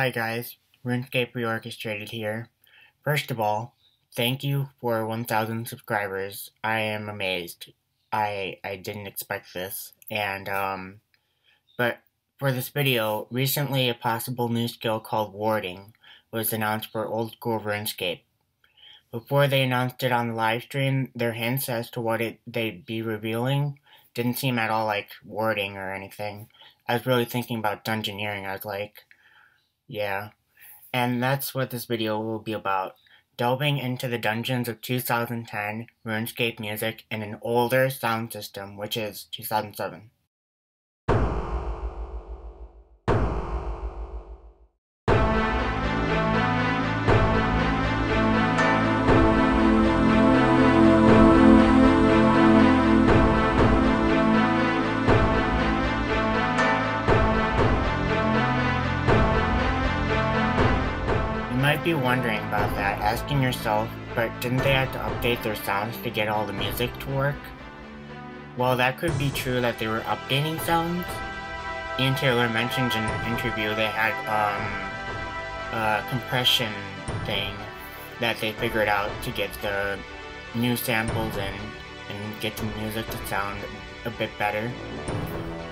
Hi guys, RuneScape Reorchestrated here. First of all, thank you for 1,000 subscribers. I am amazed. I I didn't expect this, and um, but for this video, recently a possible new skill called warding was announced for old school RuneScape. Before they announced it on the live stream, their hints as to what it they'd be revealing didn't seem at all like warding or anything. I was really thinking about dungeoneering. I was like, yeah. And that's what this video will be about. Delving into the dungeons of 2010 RuneScape music in an older sound system, which is 2007. Be wondering about that, asking yourself, but didn't they have to update their sounds to get all the music to work? Well, that could be true that they were updating sounds. Ian Taylor mentioned in an interview they had um, a compression thing that they figured out to get the new samples in and get the music to sound a bit better.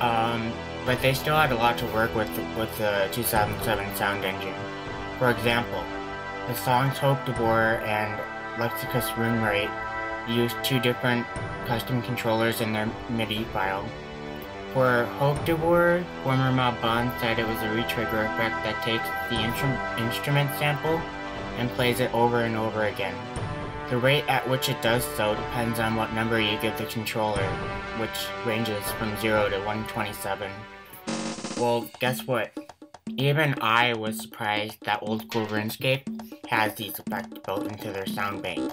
Um, but they still had a lot to work with with the 2007 sound engine. For example, the songs Hope de Boer and Lexicus Runewright use two different custom controllers in their MIDI file. For Hope de Boer, former Mob Bond said it was a retrigger effect that takes the instru instrument sample and plays it over and over again. The rate at which it does so depends on what number you give the controller, which ranges from 0 to 127. Well, guess what? Even I was surprised that old school RuneScape has these effects built into their sound bank,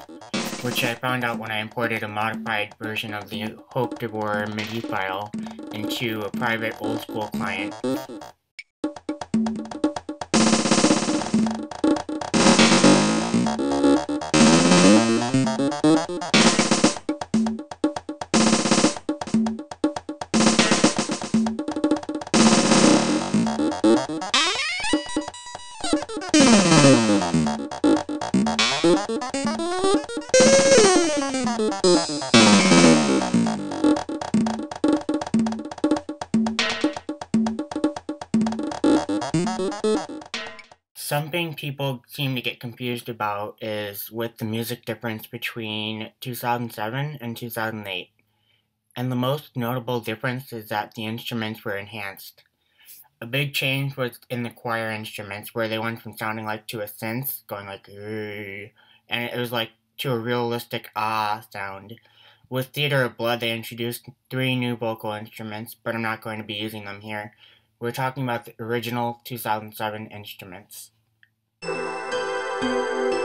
which I found out when I imported a modified version of the Hope de Boer MIDI file into a private old school client. Something people seem to get confused about is with the music difference between 2007 and 2008. And the most notable difference is that the instruments were enhanced. A big change was in the choir instruments where they went from sounding like to a synth, going like and it was like to a realistic ah sound. With Theater of Blood, they introduced three new vocal instruments, but I'm not going to be using them here. We're talking about the original 2007 instruments thank you